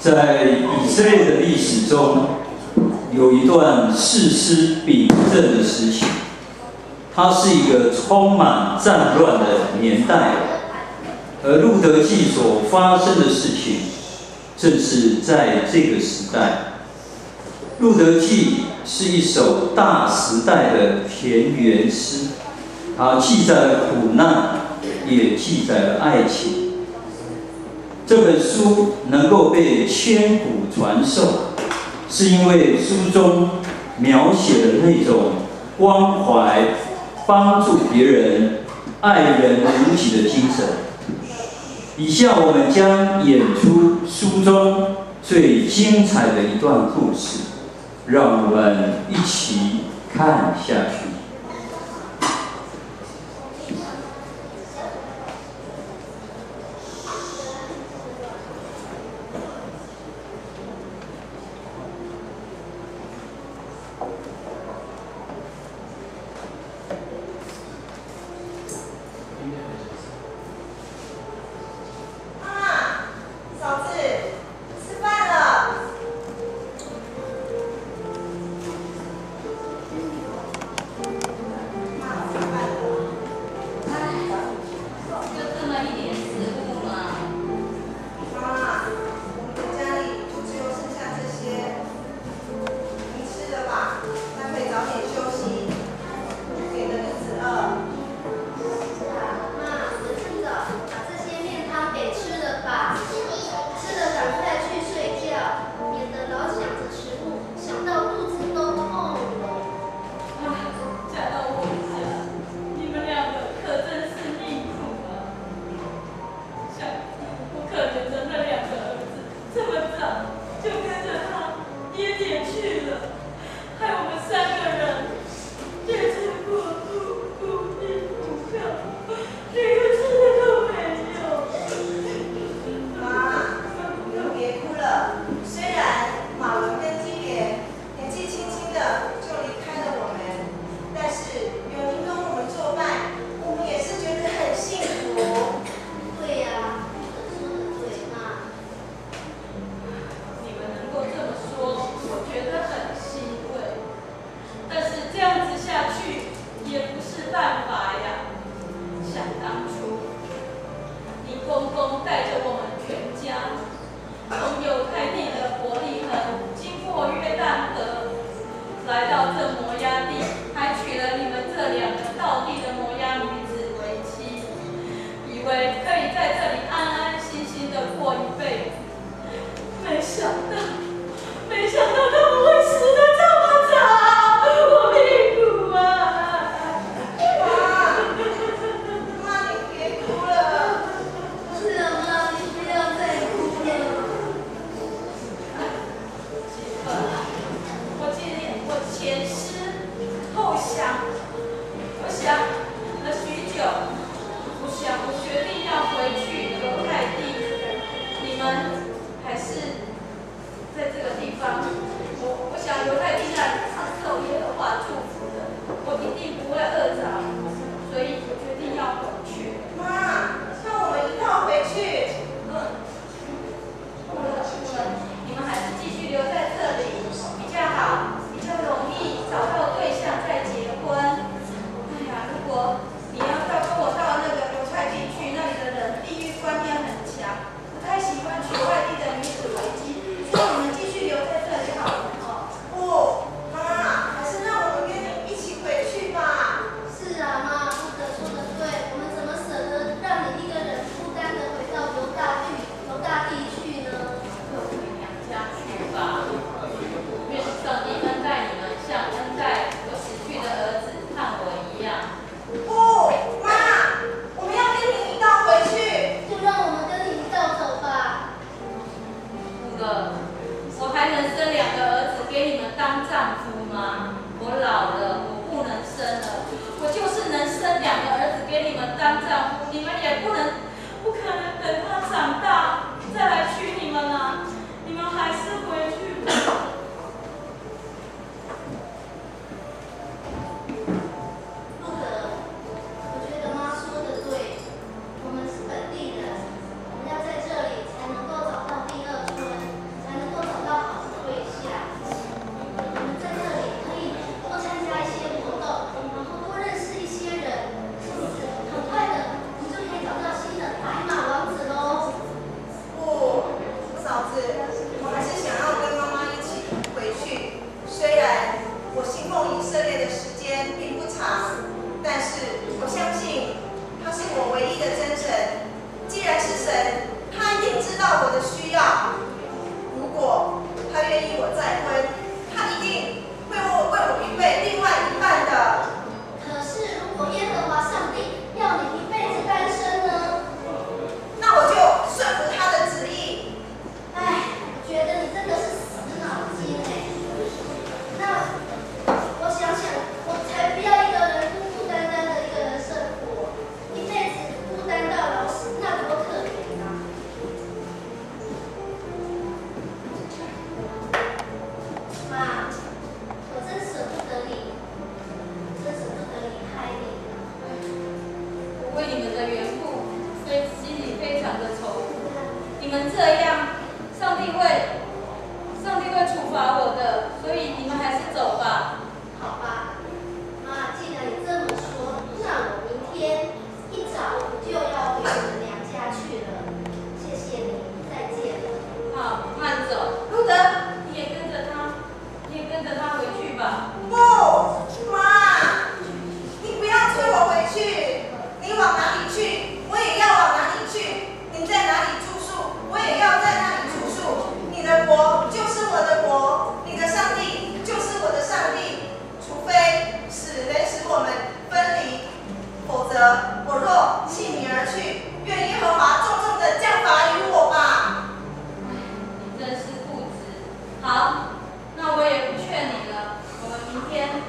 在以色列的历史中，有一段士师秉政的时期，它是一个充满战乱的年代，而路德记所发生的事情，正是在这个时代。路德记是一首大时代的田园诗，它记载了苦难，也记载了爱情。这本书能够被千古传授，是因为书中描写的那种关怀、帮助别人、爱人如己的精神。以下我们将演出书中最精彩的一段故事，让我们一起看下去。chata. 姑妈我老了我不能生了我就是能生两个儿子给你们当丈夫你们也不能不可能等他长大为你们的缘故，所以心里非常的愁苦。你们这样，上帝会，上帝会处罚我的，所以你们还是走。天